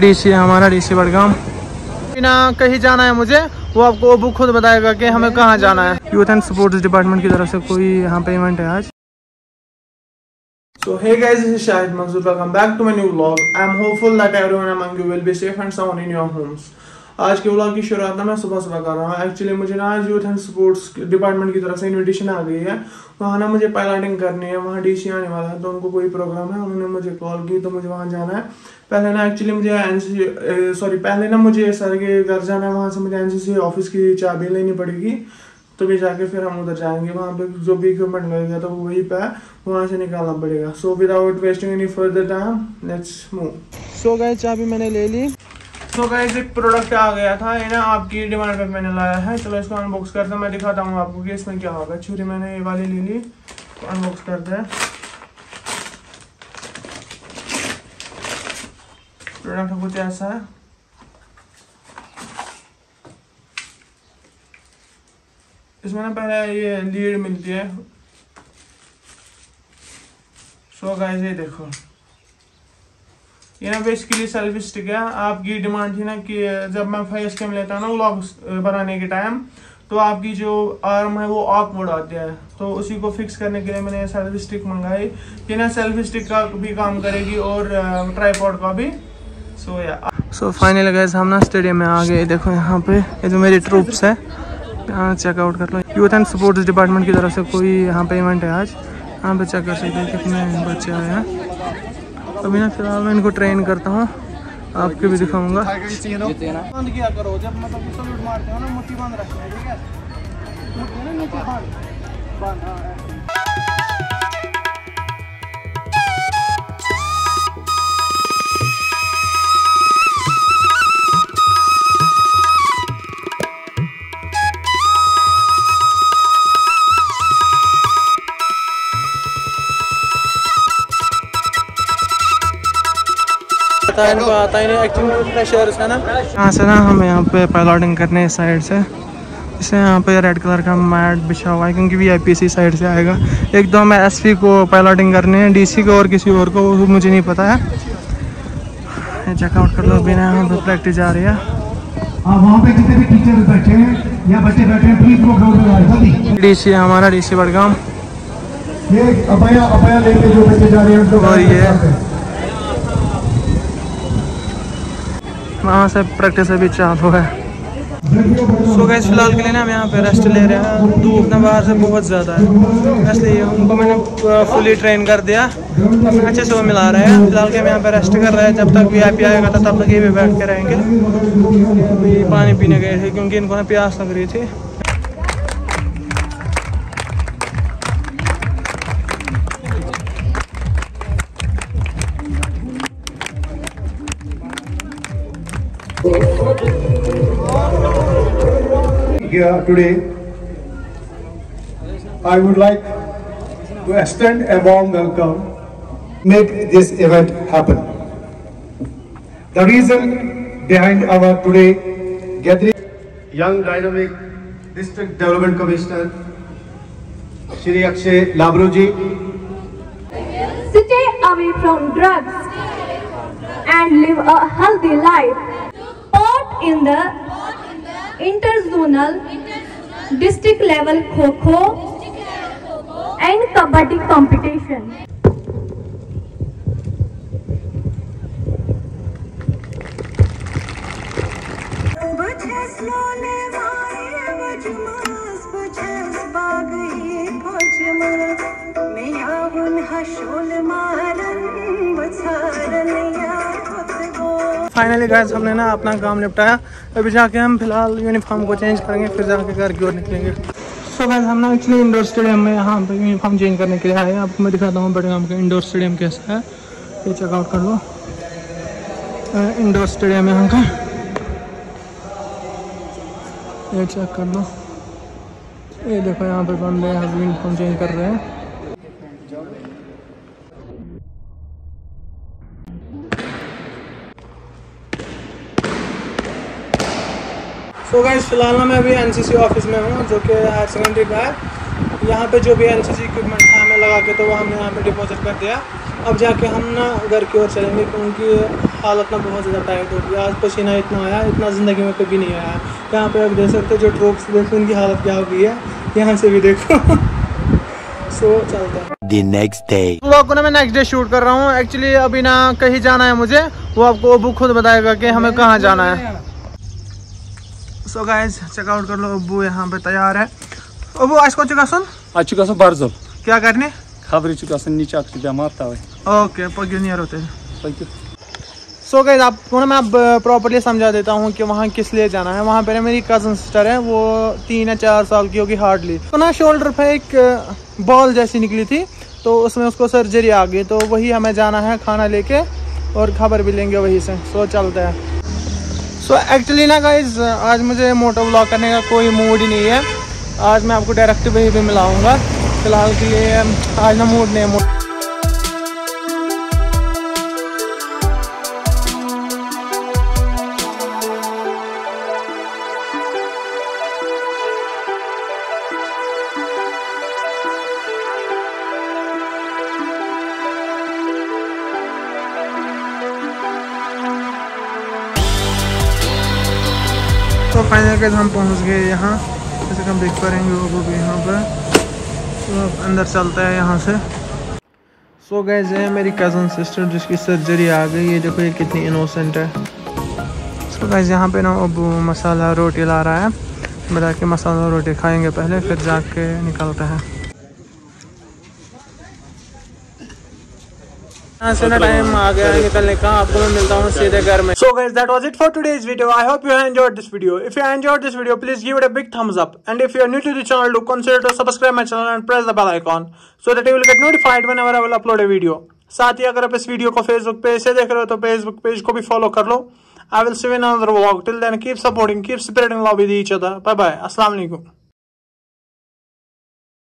DC है हमारा DC Budgam. बिना कहीं जाना है मुझे वो आपको वो खुद बताएगा कि हमें कहाँ जाना है। यूथ एंड स्पोर्ट्स डिपार्टमेंट की तरफ़ से कोई यहाँ पे इवेंट है आज? So hey guys this is Shahid Manzoor welcome back to my new vlog I am hopeful that everyone among you will be safe and sound in your homes आज के व्लॉग की शुरुआत ना मैं सुबह सुबह कर रहा हूँ। एक्चुअली मुझे ना आज यूथ एंड स्पोर्ट्स डिपार्टमेंट की तरफ़ से इनविटेशन आ गई है। वहाँ ना मुझे पायलटिंग करनी है, वहाँ डीसी आने वाला है तो उनको कोई प्रोग्राम है, उन्होंने मुझे कॉल की तो मुझे वहाँ जाना है। पहले ना एक्चुअली मुझे एन सॉरी पहले ना मुझे सर के घर जाना है, वहाँ से मुझे एन ऑफ़िस की चाबी लेनी पड़ेगी। तो भी जाके फिर हम उधर जाएँगे, वहाँ पे जो भी इक्विपमेंट लगेगा तो वही पे वहाँ से निकालना पड़ेगा। So without wasting any further time let's move so गए चाबी मैंने ले ली। सो गाइस एक प्रोडक्ट आ गया था, ये ना आपकी डिमांड पे मैंने लाया है। चलो इसको अनबॉक्स करते हैं, मैं दिखाता हूँ आपको कि इसमें क्या होगा। छुरी मैंने ये वाली ले ली तो अनबॉक्स करते हैं। प्रोडक्ट कुछ ऐसा है? इसमें ना पहले ये लीड मिलती है। सो गाइस ये देखो। ये ना बेसिकली सेल्फी स्टिक है। आपकी डिमांड थी ना कि जब मैं फेस कैम लेता हूँ ना व्लॉग्स बनाने के टाइम तो आपकी जो आर्म है वो ऑकवर्ड आती है। तो उसी को फिक्स करने के लिए मैंने सेल्फ स्टिक मंगाई। ये ना सेल्फ स्टिक का भी काम करेगी और ट्राईपॉड का भी। सो या सो फाइनल गए हम ना स्टेडियम में आ गए। देखो यहाँ पे, ये जो मेरी ट्रूप्स है, यहाँ चेकआउट कर लो। यूथ एंड स्पोर्ट्स डिपार्टमेंट की तरफ़ से कोई यहाँ पे इवेंट है आज? यहाँ पे चेक कर सकते हैं कितने बच्चे आए हैं। अभी ना फ़िलहाल मैं इनको ट्रेन करता हूँ। आपके भी दिखाऊँगा। बंद किया करो, जब मतलब मारते हो ना, मुट्ठी बंद हाँ पता इनको आता ही एक्टिंग प्रेशर्स है ना। यहाँ से ना हम यहाँ पे पायलटिंग करने इस साइड से। इसे यहाँ पे रेड कलर का मैट बिछा हुआ है क्योंकि V I P C side से आएगा। एक दो हमें एस पी को पायलटिंग करनी है डी सी को और किसी और को वो मुझे नहीं पता है। चेकआउट कर लो बिना यहाँ पे प्रैक्टिस जा रही है। आप वहाँ पे जितने भी टीचर बैठे हैं या बच्चे बैठे हैं प्लीज़ वो ग्राउंड में आए जल्दी। डी सी हमारा डी सी बड़गाम। ये अपाया अपाया लेके जो बच्चे जा रहे हैं उनको और ये वहाँ से प्रैक्टिस अभी चालू है। सो गए फ़िलहाल के लिए ना हम यहाँ पे रेस्ट ले रहे हैं। धूप ना बाहर से बहुत ज़्यादा है। इसलिए उनको मैंने फुली ट्रेन कर दिया। अच्छे से वो मिला रहे हैं। फ़िलहाल के हम यहाँ पे रेस्ट कर रहे हैं। जब तक वी आई पी आएगा तो तब तक ये भी बैठ के रहेंगे। पानी पीने गए थे क्योंकि इनको ना प्यास लग रही थी। Here today, I would like to extend a warm welcome, make this event happen. The reason behind our today gathering, young dynamic district development commissioner, Shri Akshay Labruji, Stay away from drugs and live a healthy life. Sport in the interzonal district level kho kho and kabaddi competition What's finally guys हमने ना अपना काम निपटाया। अभी जाके हम फ़िलहाल uniform को चेंज करेंगे, फिर जाके घर की ओर निकलेंगे। सो गाइस हम ना एक्चुअली इंडोर स्टेडियम में यहाँ पे यूनिफॉर्म चेंज करने के लिए आए हैं। आपको मैं दिखाता हूँ बड़गाम का इंडोर स्टेडियम कैसा है। ये चेकआउट कर लो। इंडोर स्टेडियम यहाँ का। ये चेक कर लो। ये देखो यहाँ पे बंदे यूनिफॉर्म चेंज कर रहे हैं। सो गाइस फ़िलहाल ना मैं अभी एनसीसी ऑफ़िस में हूँ जो कि हायर सेकेंडरी का है। यहाँ पे जो भी एनसीसी इक्विपमेंट था हमें लगा के तो वो हमने यहाँ पे डिपॉजिट कर दिया। अब जाके हम ना घर की ओर चलेंगे क्योंकि हालत ना बहुत ज़्यादा टाइट हो गई आज पसीना इतना आया इतना ज़िंदगी में कभी नहीं आया। यहाँ पे आप देख सकते हो जो ट्रोप्स देखो उनकी हालत क्या हो गई है। यहाँ से भी देखो। सो चलता है। The next day. ब्लॉग को ना मैं नेक्स्ट डे शूट कर रहा हूँ। एक्चुअली अभी ना कहीं जाना है मुझे। वो आपको अबू खुद बताएगा कि हमें कहाँ जाना है। सो गाइस चेकआउट कर लो अबू यहाँ पे तैयार है। अबू आज को चुका सुन? आज चुका बर्जल। क्या करने? खबर चुका नीचे अक्सर बेमार तवे ओके हैं। पक्की सो गई आपको ना मैं प्रॉपरली समझा देता हूँ कि वहाँ किस लिए जाना है। वहाँ पर मेरी कज़न सिस्टर है वो तीन या चार साल की होगी हार्डली तो ना शोल्डर पे एक बॉल जैसी निकली थी तो उसमें उसको सर्जरी आ गई तो वही हमें जाना है खाना लेके और खबर भी लेंगे वहीं से। सो चलते हैं। सो एक्चुअली ना गाइज़ आज मुझे मोटो ब्लॉग करने का कोई मूड ही नहीं है। आज मैं आपको डायरेक्ट वहीं पे मिलाऊँगा। फ़िलहाल के लिए, आज ना मूड नहीं है तो फाइनल के हम पहुँच गए यहाँ। जैसे हम देख पा रहे हैं, लोगों को यहाँ पर। तो अंदर चलता है यहाँ से। सो गए जो है मेरी कज़न सिस्टर जिसकी सर्जरी आ गई। है देखो, ये कितनी इनोसेंट है। सो गैस यहाँ पे ना अब मसाला रोटी ला रहा है। बता के मसाला रोटी खाएँगे पहले, फिर जाके निकलता हैं। यहाँ से ना टाइम आ गया है निकलने का आपको मैं मिलता हूँ सीधे घर में so guys that was it for today's video I hope you enjoyed this video if you enjoyed this video please give it a big thumbs up and if you are new to the channel do consider to subscribe my channel and press the bell icon so that you will get notified whenever I will upload a video साथ ही अगर आप इस video को Facebook page से देख रहे हो तो फेसबुक पेज को भी फॉलो कर लो I will see you in another vlog till then keep supporting keep spreading love with each other bye bye assalamu alaikum